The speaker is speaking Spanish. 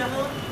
amor.